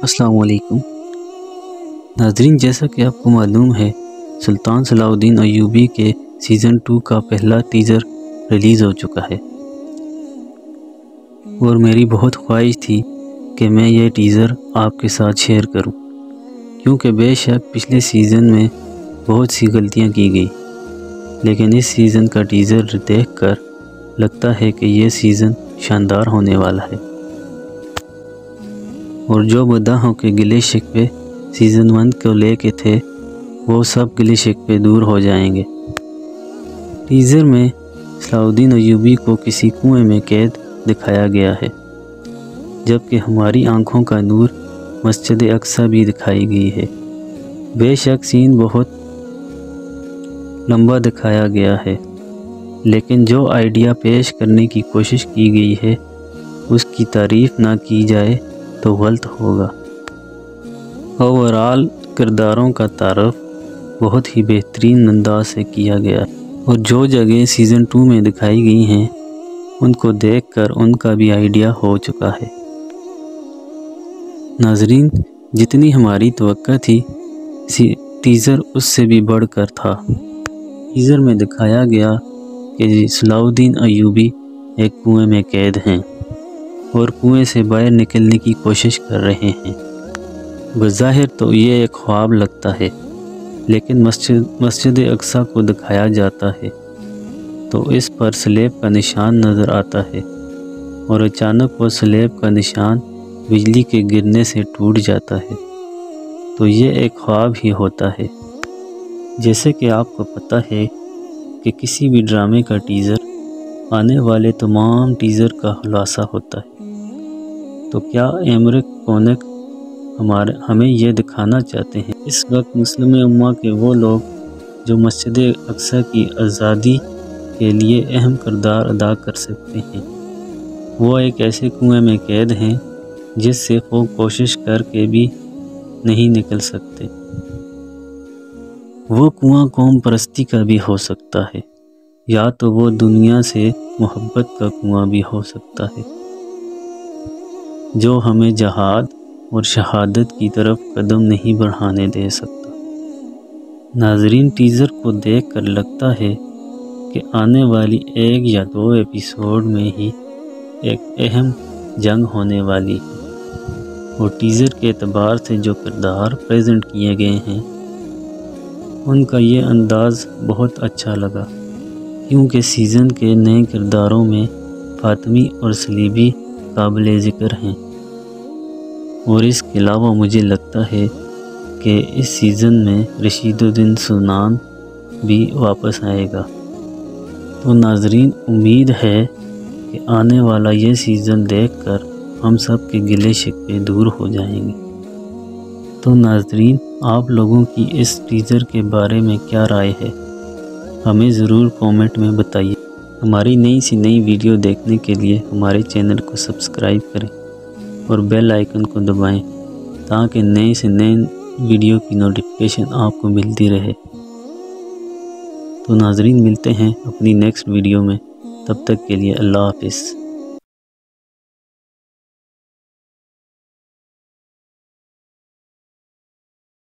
अस्सलाम वालेकुम। नाजरीन, जैसा कि आपको मालूम है, सुल्तान सलाउद्दीन अयूबी के सीज़न टू का पहला टीज़र रिलीज़ हो चुका है। और मेरी बहुत ख्वाहिश थी कि मैं ये टीज़र आपके साथ शेयर करूँ, क्योंकि बेशक पिछले सीज़न में बहुत सी गलतियाँ की गई, लेकिन इस सीज़न का टीज़र देखकर लगता है कि यह सीज़न शानदार होने वाला है। और जो बदाहों के गिले शिकवे सीज़न वन को लेके थे, वो सब गिले शिकवे दूर हो जाएँगे। टीज़र में सलाउद्दीन अयूबी को किसी कुएँ में कैद दिखाया गया है, जबकि हमारी आँखों का नूर मस्जिद अक्सा भी दिखाई गई है। बेशक सीन बहुत लंबा दिखाया गया है, लेकिन जो आइडिया पेश करने की कोशिश की गई है, उसकी तारीफ़ ना की जाए तो गलत होगा। ओवरऑल, किरदारों का तारफ़ बहुत ही बेहतरीन अंदाज से किया गया और जो जगह सीज़न टू में दिखाई गई हैं, उनको देखकर उनका भी आइडिया हो चुका है। नाजरीन, जितनी हमारी तो थी टीज़र उससे भी बढ़कर था। टीज़र में दिखाया गया कि सलाउद्दीन अयूबी एक कुएँ में कैद हैं। और कुएँ से बाहर निकलने की कोशिश कर रहे हैं। बज़ाहिर तो ये एक ख्वाब लगता है, लेकिन मस्जिद मस्जिद अक्सा को दिखाया जाता है। तो इस पर स्लेब का निशान नज़र आता है और अचानक वो स्लेब का निशान बिजली के गिरने से टूट जाता है। तो ये एक ख्वाब ही होता है। जैसे कि आपको पता है कि किसी भी ड्रामे का टीज़र आने वाले तमाम टीज़र का खुलासा होता है। तो क्या एमरिक कोनक हमारे, हमें यह दिखाना चाहते हैं? इस वक्त मुस्लिम उम्मा के वो लोग जो मस्जिद अक्सर की आज़ादी के लिए अहम करदार अदा कर सकते हैं। वो एक ऐसे कुएँ में कैद हैं जिससे वो कोशिश करके भी नहीं निकल सकते। वो कुआँ कौम परस्ती का भी हो सकता है। या तो वो दुनिया से मोहब्बत का कुआँ भी हो सकता है। जो हमें जहाद और शहादत की तरफ़ कदम नहीं बढ़ाने दे सकता। नाजरीन, टीज़र को देख कर लगता है कि आने वाली एक या दो एपिसोड में ही एक अहम जंग होने वाली है। और टीज़र के अतबार से जो किरदार प्रेजेंट किए गए हैं, उनका ये अंदाज़ बहुत अच्छा लगा। क्योंकि सीज़न के नए किरदारों में फातमी और सलीबी काबिल ज़िक्र हैं। और इसके अलावा मुझे लगता है कि इस सीज़न में रशीदुद्दीन सुनान भी वापस आएगा। तो नाजरीन, उम्मीद है कि आने वाला ये सीज़न देखकर हम सब के गिले शिकवे दूर हो जाएँगे। तो नाजरीन, आप लोगों की इस टीज़र के बारे में क्या राय है? हमें ज़रूर कमेंट में बताइए। हमारी नई सी नई वीडियो देखने के लिए हमारे चैनल को सब्सक्राइब करें और बेल आइकन को दबाएँ, ताकि नए से नए वीडियो की नोटिफिकेशन आपको मिलती रहे। तो नाजरीन, मिलते हैं अपनी नेक्स्ट वीडियो में। तब तक के लिए अल्लाह हाफिज़।